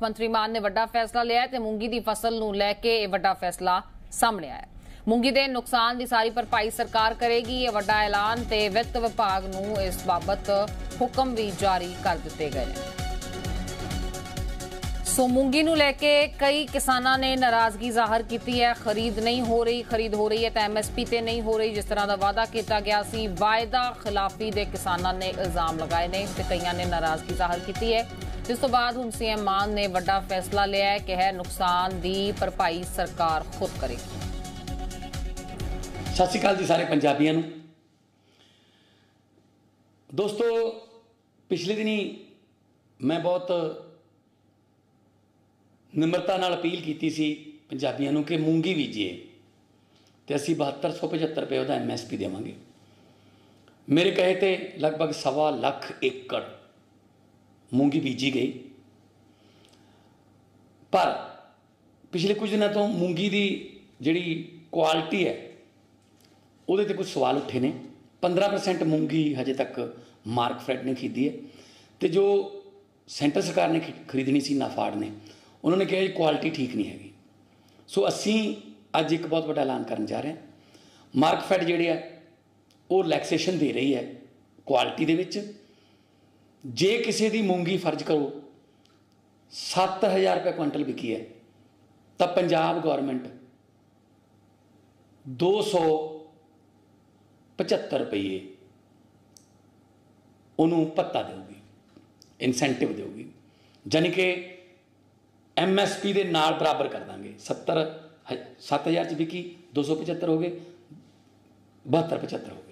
ਮੁੱਖ ਮੰਤਰੀ ਮਾਨ ਨੇ ਵੱਡਾ ਫੈਸਲਾ ਲਿਆ ਤੇ ਮੂੰਗੀ ਦੀ ਫਸਲ ਨੂੰ ਲੈ ਕੇ ਇਹ ਵੱਡਾ ਫੈਸਲਾ ਸਾਹਮਣੇ ਆਇਆ ਮੂੰਗੀ ਦੇ ਨੁਕਸਾਨ ਦੀ ਸਾਰੀ ਭਰਪਾਈ ਸਰਕਾਰ ਕਰੇਗੀ। ਇਹ ਵੱਡਾ ਐਲਾਨ ਤੇ ਵਿੱਤ ਵਿਭਾਗ ਨੂੰ ਇਸ ਬਾਬਤ ਹੁਕਮ ਵੀ ਜਾਰੀ ਕਰ ਦਿੱਤੇ ਗਏ ਨੇ। ਸੋ ਮੂੰਗੀ ਨੂੰ ਲੈ ਕੇ ਕਈ ਕਿਸਾਨਾਂ ਨੇ ਨਾਰਾਜ਼ਗੀ ਜ਼ਾਹਰ ਕੀਤੀ ਹੈ। ਖਰੀਦ ਨਹੀਂ ਹੋ ਰਹੀ, ਖਰੀਦ ਹੋ ਰਹੀ ਹੈ ਤਾਂ ਐਮਐਸਪੀ ਤੇ ਨਹੀਂ ਹੋ ਰਹੀ, ਜਿਸ ਤਰ੍ਹਾਂ ਦਾ ਵਾਅਦਾ ਕੀਤਾ ਗਿਆ ਸੀ। ਵਾਅਦਾ ਖਿਲਾਫੀ ਦੇ ਕਿਸਾਨਾਂ ਨੇ ਇਲਜ਼ਾਮ ਲਗਾਏ ਨੇ ਤੇ ਕਈਆਂ ਨੇ ਨਾਰਾਜ਼ਗੀ ਜ਼ਾਹਰ ਕੀਤੀ ਹੈ। ਜਿਸ ਤੋਂ ਬਾਅਦ ਹੁਣ ਸੀਐਮ ਮਾਨ ਨੇ ਵੱਡਾ ਫੈਸਲਾ ਲਿਆ ਹੈ ਕਿ ਹੈ ਨੁਕਸਾਨ ਦੀ ਭਰਪਾਈ ਸਰਕਾਰ ਖੁਦ ਕਰੇਗੀ। ਸਤਿ ਸ਼੍ਰੀ ਅਕਾਲ ਜੀ ਸਾਰੇ ਪੰਜਾਬੀਆਂ ਨੂੰ। ਦੋਸਤੋ, ਪਿਛਲੇ ਦਿਨੀ ਮੈਂ ਬਹੁਤ ਨਿਮਰਤਾ ਨਾਲ ਅਪੀਲ ਕੀਤੀ ਸੀ ਪੰਜਾਬੀਆਂ ਨੂੰ ਕਿ ਮੂੰਗੀ ਬੀਜੀਏ ਤੇ ਅਸੀਂ 7275 ਰੁਪਏ ਉਹਦਾ ਐਮਐਸਪੀ ਦੇਵਾਂਗੇ। ਮੇਰੇ ਕਹੇ ਤੇ ਲਗਭਗ ਸਵਾ ਲੱਖ ਏਕੜ ਮੂੰਗੀ ਬੀਜੀ ਗਈ। ਪਰ ਪਿਛਲੇ ਕੁਝ ਦਿਨਾਂ ਤੋਂ ਮੂੰਗੀ ਦੀ ਜਿਹੜੀ ਕੁਆਲਿਟੀ ਹੈ, ਉਹਦੇ ਤੇ ਕੁਝ ਸਵਾਲ ਉੱਠੇ ਨੇ। 15% ਮੂੰਗੀ ਹਜੇ ਤੱਕ ਮਾਰਕ ਫੈਡ ਨੇ ਖਰੀਦੀ ਹੈ ਤੇ ਜੋ ਸੈਂਟਰ ਸਰਕਾਰ ਨੇ ਖਰੀ- ਖਰੀਦਣੀ ਸੀ ਨਾਫਾੜ ਨੇ, ਉਹਨਾਂ ਨੇ ਕਿਹਾ ਇਹ ਕੁਆਲਿਟੀ ਠੀਕ ਨਹੀਂ ਹੈਗੀ। ਸੋ ਅਸੀਂ ਅੱਜ ਇੱਕ ਬਹੁਤ ਵੱਡਾ ਐਲਾਨ ਕਰਨ ਜਾ ਰਹੇ ਹਾਂ। ਮਾਰਕ ਫੈਡ ਜਿਹੜੇ ਆ ਉਹ ਰਿਲੈਕਸੇਸ਼ਨ ਦੇ ਰਹੀ ਹੈ ਕੁਆਲਿਟੀ ਦੇ ਵਿੱਚ। ਜੇ ਕਿਸੇ ਦੀ ਮੂੰਗੀ ਫਰਜ਼ ਕਰੋ 7000 ਰੁਪਏ ਕੁਇੰਟਲ ਵਿਕੀ ਹੈ, ਤਾਂ ਪੰਜਾਬ ਗਵਰਨਮੈਂਟ 275 ਰੁਪਏ ਉਹਨੂੰ ਪੱਤਾ ਦੇਊਗੀ ਇਨਸੈਂਟਿਵ ਦੇਊਗੀ। ਜਾਨੀ ਕਿ ਐਮਐਸਪੀ ਦੇ ਨਾਲ ਬਰਾਬਰ ਕਰ ਦਾਂਗੇ 70 ਹ- 7000 ਚ ਵਿਕੀ 275 ਹੋ ਗਏ 72 75 ਹੋ ਗਏ।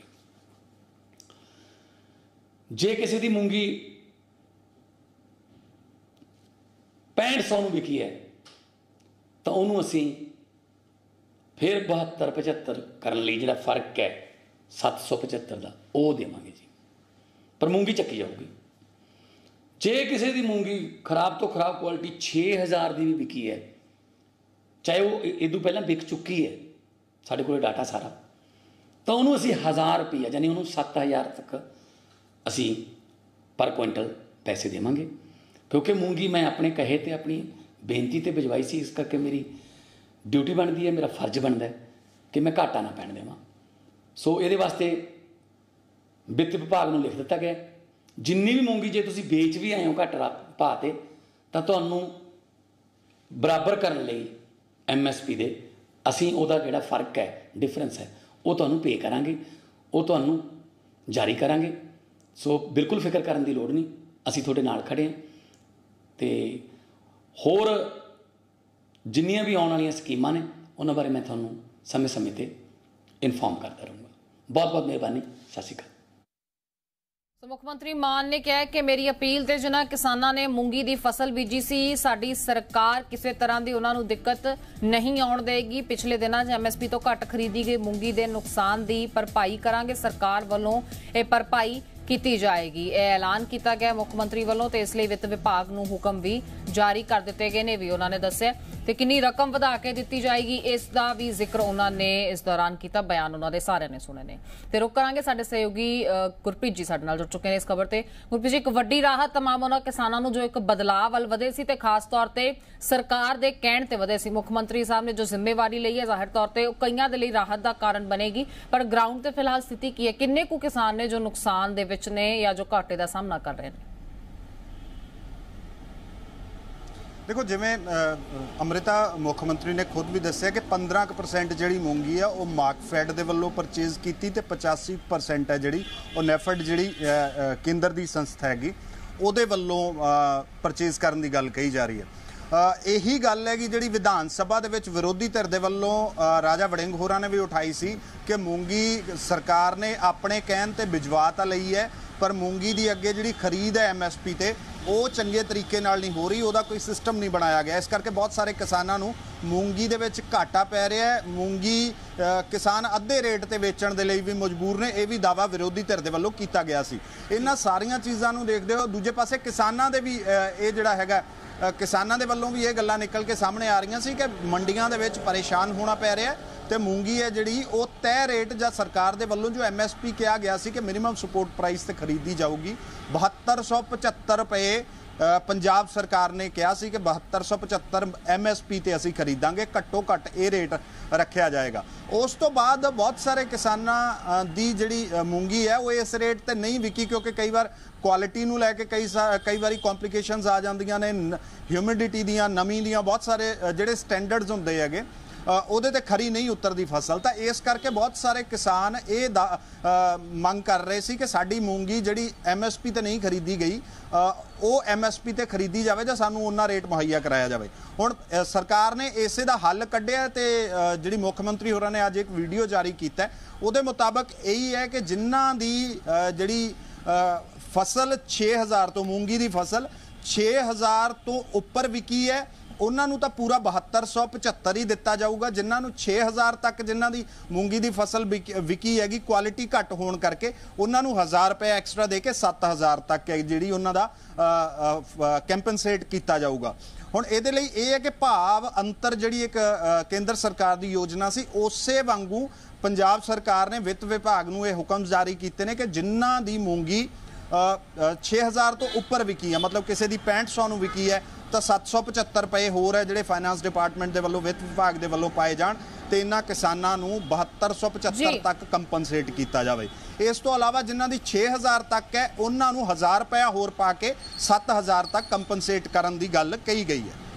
ਜੇ ਕਿਸੇ ਦੀ ਮੂੰਗੀ 6500 ਨੂੰ ਵਿਕੀ ਹੈ, ਤਾਂ ਉਹਨੂੰ ਅਸੀਂ ਫਿਰ 72 75 ਕਰਨ ਲਈ ਜਿਹੜਾ ਫ਼ਰਕ ਹੈ 775 ਦਾ, ਉਹ ਦੇਵਾਂਗੇ ਜੀ। ਪਰ ਮੂੰਗੀ ਚੱਕੀ ਜਾਊਗੀ। ਜੇ ਕਿਸੇ ਦੀ ਮੂੰਗੀ ਖਰਾਬ ਤੋਂ ਖਰਾਬ ਕੁਆਲਿਟੀ 6000 ਦੀ ਵੀ ਵਿਕੀ ਹੈ, ਚਾਹੇ ਉਹ ਇਹ- ਤੋਂ ਪਹਿਲਾਂ ਵਿਕ ਚੁੱਕੀ ਹੈ, ਸਾਡੇ ਕੋਲ ਡਾਟਾ ਸਾਰਾ, ਤਾਂ ਉਹਨੂੰ ਅਸੀਂ 1000 ਰੁਪਈਆ, ਯਾਨੀ ਉਹਨੂੰ 7000 ਤੱਕ ਅਸੀਂ ਪਰ ਕੁਇੰਟਲ ਪੈਸੇ ਦੇਵਾਂਗੇ। ਕਿਉਂਕਿ ਮੂੰਗੀ ਮੈਂ ਆਪਣੇ ਕਹੇ ਤੇ ਆਪਣੀ ਬੇਨਤੀ ਤੇ ਭਿਜਵਾਈ ਸੀ, ਇਸ ਕਰਕੇ ਮੇਰੀ ਡਿਊਟੀ ਬਣਦੀ ਹੈ, ਮੇਰਾ ਫਰਜ਼ ਬਣਦਾ ਹੈ ਕਿ ਮੈਂ ਘਾਟਾ ਨਾ ਪੈਣ ਦੇਵਾਂ। ਸੋ ਇਹਦੇ ਵਾਸਤੇ ਵਿੱਤ ਵਿਭਾਗ ਨੂੰ ਲਿਖ ਦਿੱਤਾ ਗਿਆ ਜਿੰਨੀ ਵੀ ਮੂੰਗੀ ਜੇ ਤੁਸੀਂ ਵੇਚ ਵੀ ਆਏ ਹੋ ਘੱਟ ਰਾ- ਭਾਅ ਤੇ, ਤਾਂ ਤੁਹਾਨੂੰ ਬਰਾਬਰ ਕਰਨ ਲਈ ਐਮਐਸਪੀ ਦੇ ਅਸੀਂ ਉਹਦਾ ਜਿਹੜਾ ਫ਼ਰਕ ਹੈ, ਡਿਫਰੈਂਸ ਹੈ, ਉਹ ਤੁਹਾਨੂੰ ਪੇ ਕਰਾਂਗੇ, ਉਹ ਤੁਹਾਨੂੰ ਜਾਰੀ ਕਰਾਂਗੇ। ਸੋ ਬਿਲਕੁਲ ਫਿਕਰ ਕਰਨ ਦੀ ਲੋੜ ਨਹੀਂ, ਅਸੀਂ ਤੁਹਾਡੇ ਨਾਲ ਖੜੇ ਹਾਂ ਤੇ ਹੋਰ ਜਿੰਨੀਆਂ ਵੀ ਆਉਣ ਵਾਲੀਆਂ ਸਕੀਮਾਂ ਨੇ, ਉਹਨਾਂ ਬਾਰੇ ਮੈਂ ਤੁਹਾਨੂੰ ਸਮੇਂ-ਸਮੇਂ ਤੇ ਇਨਫੋਰਮ ਕਰਦਾ ਰਹੂੰਗਾ। ਬਹੁਤ ਬਹੁਤ ਮਿਹਰਬਾਨੀ, ਸਤਿ ਸ਼੍ਰੀ ਅਕਾਲ। ਸੋ ਮੁੱਖ ਮੰਤਰੀ ਮਾਨ ਨੇ ਕਿਹਾ ਕਿ ਮੇਰੀ ਅਪੀਲ ਤੇ ਜਿਨ੍ਹਾਂ ਕਿਸਾਨਾਂ ਨੇ ਮੂੰਗੀ ਦੀ ਫਸਲ ਬੀਜੀ ਸੀ, ਸਾਡੀ ਸਰਕਾਰ ਕਿਸੇ ਤਰ੍ਹਾਂ ਦੀ ਉਹਨਾਂ ਨੂੰ ਦਿੱਕਤ ਨਹੀਂ ਆਉਣ ਦੇਗੀ। ਪਿਛਲੇ ਦਿਨਾਂ 'ਚ ਐਮਐਸਪੀ ਤੋਂ ਘੱਟ ਖਰੀਦੀ ਗਈ ਮੂੰਗੀ ਦੇ ਨੁਕਸਾਨ ਦੀ ਭਰਪਾਈ ਕਰਾਂਗੇ ਸਰਕਾਰ ਵੱਲੋਂ। ਇਹ ਭਰਪਾਈ ਕੀਤੀ ਜਾਏਗੀ। ਇਹ ਐਲਾਨ ਕੀਤਾ ਗਿਆ ਮੁੱਖ ਮੰਤਰੀ ਵੱਲੋਂ ਤੇ ਇਸ ਲਈ ਵਿੱਤ ਵਿਭਾਗ ਨੂੰ ਹੁਕਮ ਵੀ ਜਾਰੀ ਕਰ ਦਿੱਤੇ ਗਏ ਨੇ ਵੀ ਉਹਨਾਂ ਨੇ ਦੱਸਿਆ। ਤੇ ਕਿੰਨੀ ਰਕਮ ਵਧਾ ਕੇ ਦਿੱਤੀ ਜਾਏਗੀ ਇਸ ਦਾ ਵੀ ਜ਼ਿਕਰ ਉਹਨਾਂ ਨੇ ਇਸ ਦੌਰਾਨ ਕੀਤਾ ਬਿਆਨ ਉਹਨਾਂ ਦੇ ਸਾਰਿਆਂ ਨੇ ਸੁਣੇ ਨੇ। ਤੇ ਰੁਕ ਕਰਾਂਗੇ ਸਾਡੇ ਸਹਿਯੋਗੀ ਅ, ਗੁਰਪ੍ਰੀਤ ਜੀ ਸਾਡੇ ਨਾਲ ਜੁੜ ਚੁੱਕੇ ਨੇ ਇਸ ਖਬਰ ਤੇ। ਗੁਰਪ੍ਰੀਤ ਜੀ ਇੱਕ ਵੱਡੀ ਰਾਹਤ ਤਮਾਮ ਉਹਨਾਂ ਕਿਸਾਨਾਂ ਨੂੰ ਜੋ ਇੱਕ ਬਦਲਾਅ ਵੱਲ ਵਧੇ ਸੀ ਤੇ ਖਾਸ ਤੌਰ ਤੇ ਸਰਕਾਰ ਦੇ ਕਹਿਣ ਤੇ ਵਧੇ ਸੀ। ਮੁੱਖ ਮੰਤਰੀ ਸਾਹਿਬ ਨੇ ਜੋ ਜ਼ਿੰਮੇਵਾਰੀ ਲਈ ਹੈ ਜ਼ਾਹਿਰ ਤੌਰ ਤੇ ਉਹ ਕਈਆਂ ਦੇ ਲਈ ਰਾਹਤ ਦਾ ਕਾਰਨ ਬਣੇਗੀ। ਪਰ ਗਰਾਊਂਡ ਤੇ ਫਿਲਹਾਲ ਸਥਿਤੀ ਕੀ ਹੈ? ਕਿੰਨੇ ਕੁ ਕਿਸਾਨ ਨੇ ਜੋ ਨੁਕਸਾਨ ਦੇ ਵਿੱਚ ਨੇ ਜਾਂ ਜੋ ਘਾਟੇ ਦਾ ਸਾਹਮਣਾ ਕਰ ਰਹੇ ਨੇ? ਦੇਖੋ ਜਿਵੇਂ ਅ, ਅੰਮ੍ਰਿਤਾ ਮੁੱਖ ਮੰਤਰੀ ਨੇ ਖੁਦ ਵੀ ਦੱਸਿਆ ਕਿ 15% ਜਿਹੜੀ ਮੂੰਗੀ ਆ ਉਹ ਮਾਰਕਫੈਡ ਦੇ ਵੱਲੋਂ ਪਰਚੇਜ਼ ਕੀਤੀ ਤੇ 85% ਹੈ ਜਿਹੜੀ ਉਹ ਨੈਫਡ ਜਿਹੜੀ ਕੇਂਦਰ ਦੀ ਸੰਸਥਾ ਹੈਗੀ ਉਹਦੇ ਵੱਲੋਂ ਪਰਚੇਜ਼ ਕਰਨ ਦੀ ਗੱਲ ਕਹੀ ਜਾ ਰਹੀ ਹੈ। ਇਹੀ ਗੱਲ ਹੈ ਕਿ ਜਿਹੜੀ ਵਿਧਾਨ ਸਭਾ ਦੇ ਵਿੱਚ ਵਿਰੋਧੀ ਧਿਰ ਦੇ ਵੱਲੋਂ ਰਾਜਾ ਵੜਿੰਗ ਹੋਰਾਂ ਨੇ ਵੀ ਉਠਾਈ ਸੀ ਕਿ ਮੂੰਗੀ ਸਰਕਾਰ ਨੇ ਆਪਣੇ ਕਹਿਣ ਤੇ ਬਿਜਵਾ ਤਾਂ ਲਈ ਹੈ ਪਰ ਮੂੰਗੀ ਦੀ ਅੱਗੇ ਜਿਹੜੀ ਖਰੀਦ ਹੈ ਐਮਐਸਪੀ ਤੇ ਉਹ ਚੰਗੇ ਤਰੀਕੇ ਨਾਲ ਨਹੀਂ ਹੋ ਰਹੀ, ਉਹਦਾ ਕੋਈ ਸਿਸਟਮ ਨਹੀਂ ਬਣਾਇਆ ਗਿਆ। ਇਸ ਕਰਕੇ ਬਹੁਤ ਸਾਰੇ ਕਿਸਾਨਾਂ ਨੂੰ ਮੂੰਗੀ ਦੇ ਵਿੱਚ ਘਾਟਾ ਪੈ ਰਿਹਾ ਹੈ। ਮੂੰਗੀ ਕਿਸਾਨ ਅੱਧੇ ਰੇਟ ਤੇ ਵੇਚਣ ਦੇ ਲਈ ਵੀ ਮਜਬੂਰ ਨੇ, ਇਹ ਵੀ ਦਾਵਾ ਵਿਰੋਧੀ ਧਿਰ ਦੇ ਵੱਲੋਂ ਕੀਤਾ ਗਿਆ ਸੀ। ਇਹਨਾਂ ਸਾਰੀਆਂ ਚੀਜ਼ਾਂ ਨੂੰ ਦੇਖਦੇ ਹੋ ਦੂਜੇ ਪਾਸੇ ਕਿਸਾਨਾਂ ਦੇ ਵੀ ਇਹ ਜਿਹੜਾ ਹੈਗਾ ਕਿਸਾਨਾਂ ਦੇ ਵੱਲੋਂ ਵੀ ਇਹ ਗੱਲਾਂ ਨਿਕਲ ਕੇ ਸਾਹਮਣੇ ਆ ਰਹੀਆਂ ਸੀ ਕਿ ਮੰਡੀਆਂ ਦੇ ਵਿੱਚ ਪਰੇਸ਼ਾਨ ਹੋਣਾ ਪੈ ਰਿਹਾ ਹੈ। ਤੇ ਮੂੰਗੀ ਹੈ ਜਿਹੜੀ, ਉਹ ਤੈਅ ਰੇਟ ਜਾਂ ਸਰਕਾਰ ਦੇ ਵੱਲੋਂ ਜੋ ਐਮਐਸਪੀ ਕਿਹਾ ਗਿਆ ਸੀ ਕਿ ਮਿਨੀਮਮ ਸਪੋਰਟ ਪ੍ਰਾਈਸ ਤੇ ਖਰੀਦੀ ਜਾਊਗੀ 7275 ਰੁਪਏ ਪੰਜਾਬ ਸਰਕਾਰ ਨੇ ਕਿਹਾ ਸੀ ਕਿ 7275 ਐਮਐਸਪੀ ਤੇ ਅਸੀਂ ਖਰੀਦਾਂਗੇ, ਘੱਟੋ ਘੱਟ ਇਹ ਰੇਟ ਰੱਖਿਆ ਜਾਏਗਾ। ਉਸ ਤੋਂ ਬਾਅਦ ਬਹੁਤ ਸਾਰੇ ਕਿਸਾਨਾਂ ਦੀ ਜਿਹੜੀ ਮੂੰਗੀ ਹੈ, ਉਹ ਇਸ ਰੇਟ ਤੇ ਨਹੀਂ ਵਿਕੀ ਕਿਉਂਕਿ ਕਈ ਵਾਰ ਕੁਆਲਿਟੀ ਨੂੰ ਲੈ ਕੇ ਕਈ ਸਾ- ਕਈ ਵਾਰੀ ਕੰਪਲਿਕੇਸ਼ਨਸ ਆ ਜਾਂਦੀਆਂ ਨੇ ਹਿਊਮਿਡਿਟੀ ਦੀਆਂ, ਨਮੀ ਦੀਆਂ, ਬਹੁਤ ਸਾਰੇ ਜਿਹੜੇ ਸਟੈਂਡਰਡਸ ਹੁੰਦੇ ਹੈਗੇ ਉਹਦੇ ਤੇ ਖਰੀ ਨਹੀਂ ਉਤਰਦੀ ਫਸਲ। ਤਾਂ ਇਸ ਕਰਕੇ ਬਹੁਤ ਸਾਰੇ ਕਿਸਾਨ ਇਹ ਦਾ- ਮੰਗ ਕਰ ਰਹੇ ਸੀ ਕਿ ਸਾਡੀ ਮੂੰਗੀ ਜਿਹੜੀ ਐਮਐਸਪੀ ਤੇ ਨਹੀਂ ਖਰੀਦੀ ਗਈ ਅ, ਉਹ ਐਮਐਸਪੀ ਤੇ ਖਰੀਦੀ ਜਾਵੇ ਜਾਂ ਸਾਨੂੰ ਉਹਨਾਂ ਰੇਟ ਮੁਹੱਈਆ ਕਰਾਇਆ ਜਾਵੇ। ਹੁਣ ਸਰਕਾਰ ਨੇ ਇਸੇ ਦਾ ਹੱਲ ਕੱਢਿਆ ਤੇ ਜਿਹੜੀ ਮੁੱਖ ਮੰਤਰੀ ਹੋਰਾਂ ਨੇ ਅੱਜ ਇੱਕ ਵੀਡੀਓ ਜਾਰੀ ਕੀਤਾ ਉਹਦੇ ਮੁਤਾਬਕ ਇਹੀ ਹੈ ਕਿ ਜਿਨ੍ਹਾਂ ਦੀ ਜਿਹੜੀ ਅ, ਫਸਲ 6000 ਤੋਂ ਮੂੰਗੀ ਦੀ ਫਸਲ 6000 ਤੋਂ ਉੱਪਰ ਵਿਕੀ ਹੈ ਉਹਨਾਂ ਨੂੰ ਤਾਂ ਪੂਰਾ 7275 ਹੀ ਦਿੱਤਾ ਜਾਊਗਾ ਜਿਨ੍ਹਾਂ ਨੂੰ 6000 ਤੱਕ ਜਿਨ੍ਹਾਂ ਦੀ ਮੂੰਗੀ ਦੀ ਫਸਲ ਵਿਕ- ਵਿਕੀ ਹੈਗੀ ਕੁਆਲਿਟੀ ਘੱਟ ਹੋਣ ਕਰਕੇ ਉਹਨਾਂ ਨੂੰ 1000 ਰੁਪਏ ਐਕਸਟਰਾ ਦੇ ਕੇ 7000 ਤੱਕ ਹੈ ਜਿਹੜੀ ਉਹਨਾਂ ਦਾ ਕੰਪਨਸੇਟ ਕੀਤਾ ਜਾਊਗਾ। ਹੁਣ ਇਹਦੇ ਲਈ ਇਹ ਹੈ ਕਿ ਭਾਵ ਅੰਤਰ ਜਿਹੜੀ ਇੱਕ ਕੇਂਦਰ ਸਰਕਾਰ ਦੀ ਯੋਜਨਾ ਸੀ ਉਸੇ ਵਾਂਗੂ ਪੰਜਾਬ ਸਰਕਾਰ ਨੇ ਵਿੱਤ ਵਿਭਾਗ ਨੂੰ ਇਹ ਹੁਕਮ ਜਾਰੀ ਕੀਤੇ ਨੇ ਕਿ ਜਿਨ੍ਹਾਂ ਦੀ ਮੂੰਗੀ ਅ, ਅ, 6000 ਤੋਂ ਉੱਪਰ ਵਿਕੀ ਹੈ ਮਤਲਬ ਕਿਸੇ ਦੀ 6500 ਨੂੰ ਵਿਕੀ ਹੈ ਤਾਂ 775 ਰੁਪਏ ਹੋਰ ਹੈ ਜਿਹੜੇ ਫਾਈਨਾਂਸ ਡਿਪਾਰਟਮੈਂਟ ਦੇ ਵੱਲੋਂ ਵਿੱਤ ਵਿਭਾਗ ਦੇ ਵੱਲੋਂ ਪਾਏ ਜਾਣ ਤੇ ਇਹਨਾਂ ਕਿਸਾਨਾਂ ਨੂੰ 7275 ਜੀ। ਤੱਕ ਕੰਪਨਸੇਟ ਕੀਤਾ ਜਾਵੇ ਇਸ ਤੋਂ ਇਲਾਵਾ ਜਿਨ੍ਹਾਂ ਦੀ 6000 ਤੱਕ ਹੈ ਉਹਨਾਂ ਨੂੰ 1000 ਰੁਪਏ ਹੋਰ ਪਾ ਕੇ 7000 ਤੱਕ ਕੰਪਨਸੇਟ ਕਰਨ ਦੀ ਗੱਲ ਕਹੀ ਗਈ ਹੈ